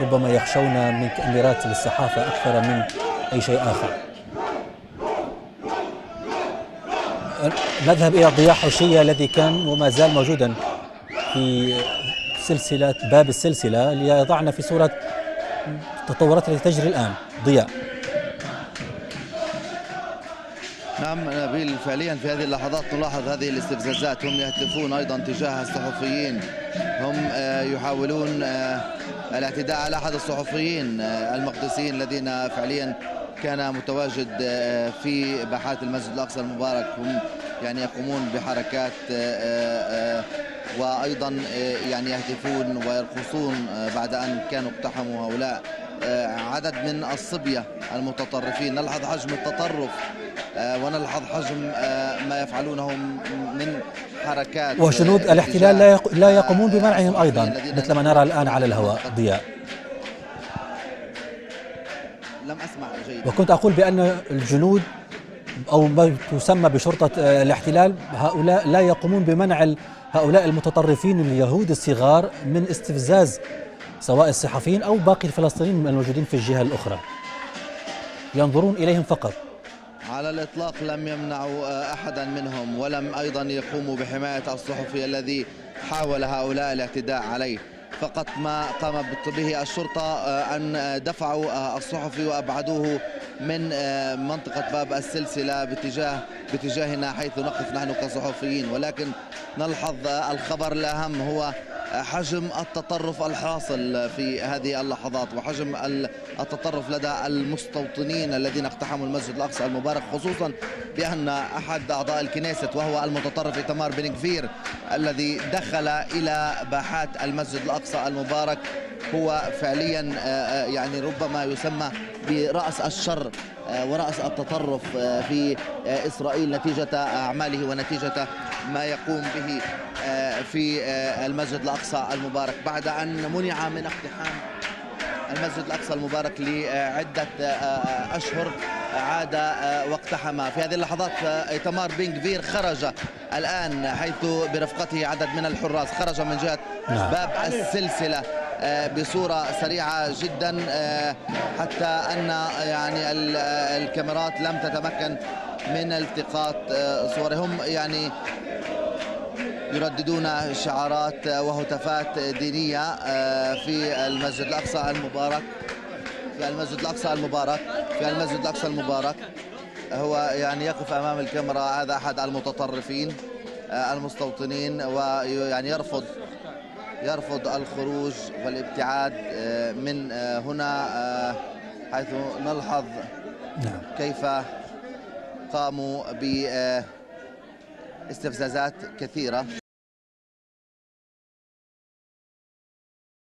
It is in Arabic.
ربما يخشون من كاميرات للصحافة أكثر من أي شيء آخر. نذهب إلى ضياء حوشية الذي كان وما زال موجودا في سلسلة باب السلسلة ليضعنا في صورة التطورات التي تجري الآن. ضياء. نعم نبيل فعليا في هذه اللحظات نلاحظ هذه الاستفزازات. هم يهتفون أيضا تجاه الصحفيين. هم يحاولون الاعتداء على أحد الصحفيين المقدسيين الذين فعليا كان متواجد في باحات المسجد الأقصى المبارك. هم يعني يقومون بحركات وأيضا يعني يهتفون ويرقصون بعد أن كانوا اقتحموا هؤلاء. عدد من الصبية المتطرفين. نلحظ حجم التطرف. ونلحظ حجم ما يفعلونه من حركات وجنود الاحتلال لا لا يقومون بمنعهم أيضا مثل ما نرى الآن على الهواء. ضياء. لم أسمع جيدا. وكنت أقول بأن الجنود أو ما تسمى بشرطة الاحتلال هؤلاء لا يقومون بمنع هؤلاء المتطرفين اليهود الصغار من استفزاز سواء الصحفيين أو باقي الفلسطينيين الموجودين في الجهة الأخرى. ينظرون إليهم فقط. على الإطلاق لم يمنعوا أحدا منهم ولم أيضا يقوموا بحماية الصحفي الذي حاول هؤلاء الاعتداء عليه. فقط ما قام به الشرطة أن دفعوا الصحفي وأبعدوه من منطقة باب السلسلة باتجاه باتجاهنا حيث نقف نحن كصحفيين. ولكن نلحظ الخبر الأهم هو حجم التطرف الحاصل في هذه اللحظات وحجم التطرف لدى المستوطنين الذين اقتحموا المسجد الأقصى المبارك خصوصا بأن أحد أعضاء الكنيست وهو المتطرف ايتمار بن كفير الذي دخل إلى باحات المسجد الأقصى المبارك هو فعليا يعني ربما يسمى برأس الشر ورأس التطرف في إسرائيل نتيجة أعماله ونتيجة ما يقوم به في المسجد الأقصى المبارك. بعد أن منع من اقتحام المسجد الأقصى المبارك لعدة أشهر عاد واقتحم. في هذه اللحظات ايتمار بن كفير خرج الآن حيث برفقته عدد من الحراس. خرج من جهة باب السلسلة بصورة سريعة جدا حتى أن يعني الكاميرات لم تتمكن من التقاط صورهم. يعني يرددون شعارات وهتافات دينية في المسجد الأقصى المبارك في المسجد الأقصى المبارك في المسجد الأقصى المبارك. هو يعني يقف أمام الكاميرا هذا أحد المتطرفين المستوطنين ويعني يرفض يرفض الخروج والابتعاد من هنا حيث نلحظ كيف قاموا باستفزازات كثيرة.